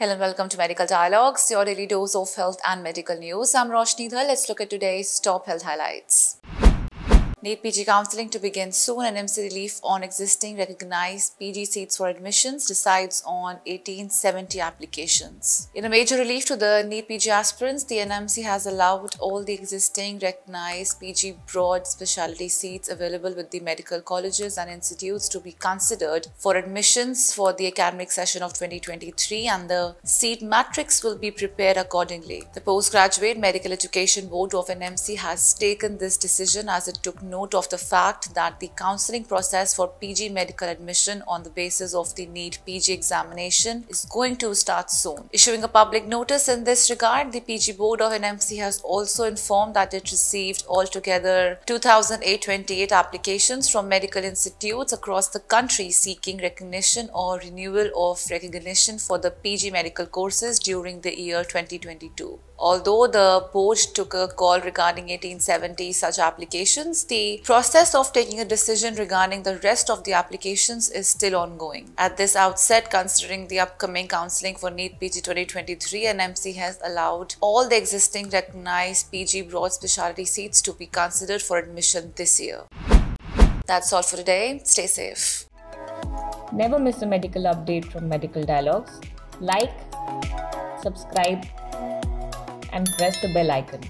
Hello and welcome to Medical Dialogues, your daily dose of health and medical news. I'm Roshni Dhal. Let's look at today's top health highlights. NEET PG counselling to begin soon. and NMC relief on existing recognized PG seats for admissions decides on 1870 applications. In a major relief to the NEET PG aspirants, the NMC has allowed all the existing recognized PG broad specialty seats available with the medical colleges and institutes to be considered for admissions for the academic session of 2023 and the seat matrix will be prepared accordingly. The Postgraduate Medical Education Board of NMC has taken this decision as it took note of the fact that the counseling process for PG medical admission on the basis of the NEET PG examination is going to start soon. Issuing a public notice in this regard, the PG board of NMC has also informed that it received altogether 2,828 applications from medical institutes across the country seeking recognition or renewal of recognition for the PG medical courses during the year 2022. Although the board took a call regarding 1870 such applications, the process of taking a decision regarding the rest of the applications is still ongoing. At this outset, considering the upcoming counselling for NEET PG 2023, NMC has allowed all the existing recognized PG broad specialty seats to be considered for admission this year. That's all for today. Stay safe. Never miss a medical update from Medical Dialogues. Like, subscribe, and press the bell icon.